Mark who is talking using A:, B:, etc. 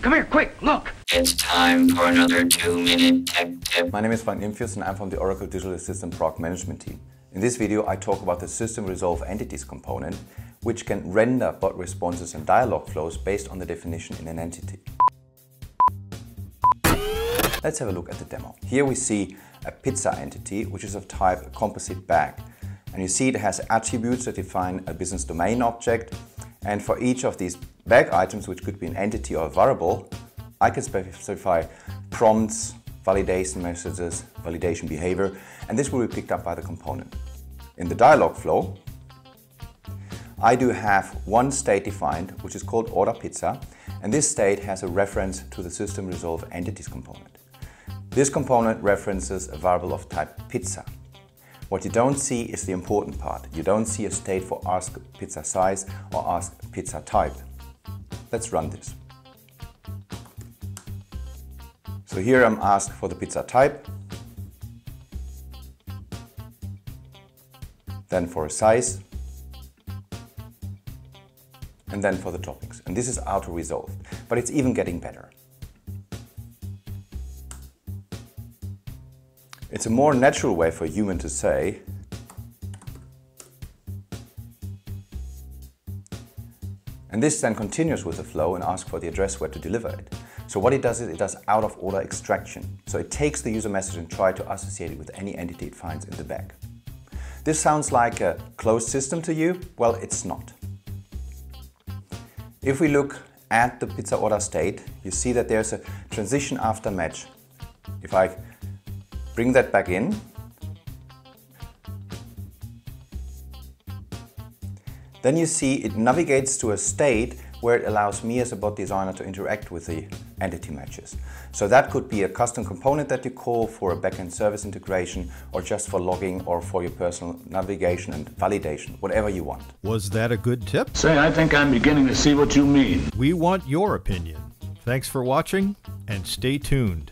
A: Come here, quick, look!
B: It's time for another two-minute tech tip.
C: My name is Frank Nimphius and I'm from the Oracle Digital Assistant product management team. In this video, I talk about the System Resolve Entities component, which can render bot responses and dialog flows based on the definition in an entity. Let's have a look at the demo. Here we see a pizza entity, which is of type composite bag. And you see it has attributes that define a business domain object. And for each of these bag items, which could be an entity or a variable, I can specify prompts, validation messages, validation behavior, and this will be picked up by the component. In the dialog flow, I do have one state defined, which is called order pizza, and this state has a reference to the system resolve entities component. This component references a variable of type pizza. What you don't see is the important part. You don't see a state for ask pizza size or ask pizza type. Let's run this. So here I'm asked for the pizza type, then for a size, and then for the toppings. And this is auto-resolved, but it's even getting better. It's a more natural way for a human to say, and this then continues with the flow and asks for the address where to deliver it. So what it does is it does out of order extraction. So it takes the user message and try to associate it with any entity it finds in the bag. This sounds like a closed system to you? Well, it's not. If we look at the pizza order state, you see that there's a transition after match. If I Bring that back in. Then you see it navigates to a state where it allows me as a bot designer to interact with the entity matches. So that could be a custom component that you call for a backend service integration or just for logging or for your personal navigation and validation, whatever you want.
D: Was that a good tip?
A: Say, I think I'm beginning to see what you mean.
D: We want your opinion. Thanks for watching and stay tuned.